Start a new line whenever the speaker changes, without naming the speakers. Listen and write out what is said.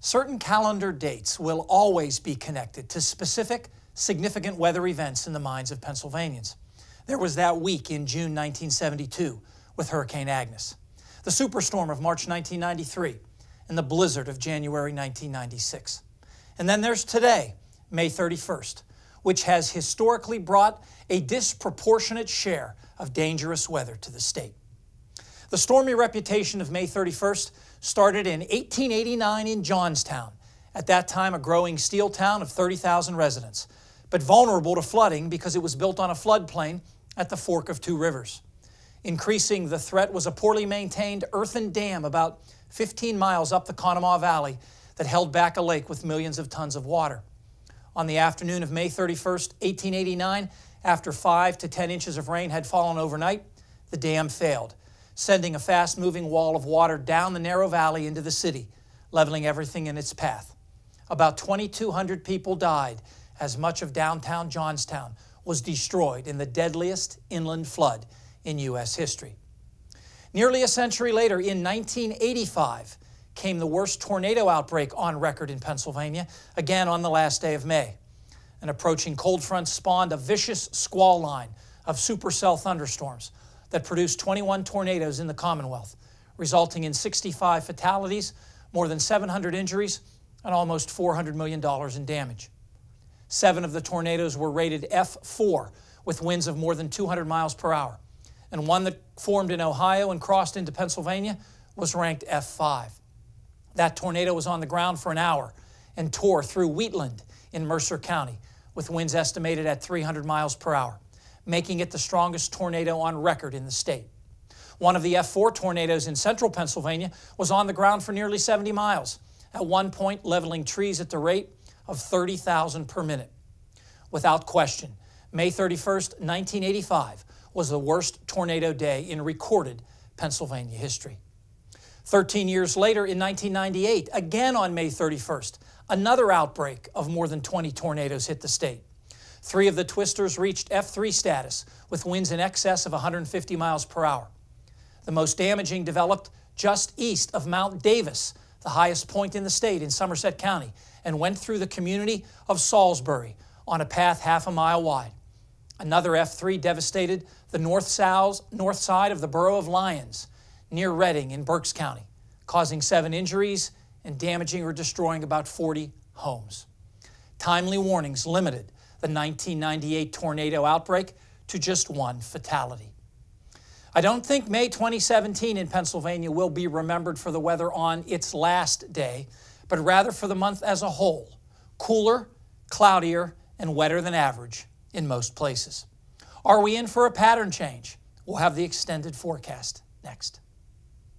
Certain calendar dates will always be connected to specific, significant weather events in the minds of Pennsylvanians. There was that week in June 1972 with Hurricane Agnes, the superstorm of March 1993, and the blizzard of January 1996. And then there's today, May 31st, which has historically brought a disproportionate share of dangerous weather to the state. The stormy reputation of May 31st started in 1889 in Johnstown, at that time a growing steel town of 30,000 residents, but vulnerable to flooding because it was built on a floodplain at the fork of two rivers. Increasing the threat was a poorly maintained earthen dam about 15 miles up the Conemaugh Valley that held back a lake with millions of tons of water. On the afternoon of May 31, 1889, after 5 to 10 inches of rain had fallen overnight, the dam failed, sending a fast moving wall of water down the narrow valley into the city, leveling everything in its path. About 2,200 people died as much of downtown Johnstown was destroyed in the deadliest inland flood in U.S. history. Nearly a century later, in 1985, came the worst tornado outbreak on record in Pennsylvania, again on the last day of May. An approaching cold front spawned a vicious squall line of supercell thunderstorms that produced 21 tornadoes in the Commonwealth, resulting in 65 fatalities, more than 700 injuries, and almost $400 million in damage. Seven of the tornadoes were rated F4 with winds of more than 200 miles per hour, and one that formed in Ohio and crossed into Pennsylvania was ranked F5. That tornado was on the ground for an hour and tore through Wheatland in Mercer County with winds estimated at 300 miles per hour making it the strongest tornado on record in the state. One of the F4 tornadoes in central Pennsylvania was on the ground for nearly 70 miles, at one point leveling trees at the rate of 30,000 per minute. Without question, May 31, 1985 was the worst tornado day in recorded Pennsylvania history. 13 years later, in 1998, again on May 31st, another outbreak of more than 20 tornadoes hit the state. Three of the twisters reached F3 status with winds in excess of 150 miles per hour. The most damaging developed just east of Mount Davis, the highest point in the state in Somerset County, and went through the community of Salisbury on a path half a mile wide. Another F3 devastated the north, south, north side of the borough of Lyons, near Reading in Berks County, causing seven injuries and damaging or destroying about 40 homes. Timely warnings limited the 1998 tornado outbreak to just one fatality. I don't think May 2017 in Pennsylvania will be remembered for the weather on its last day, but rather for the month as a whole cooler, cloudier, and wetter than average in most places. Are we in for a pattern change? We'll have the extended forecast next.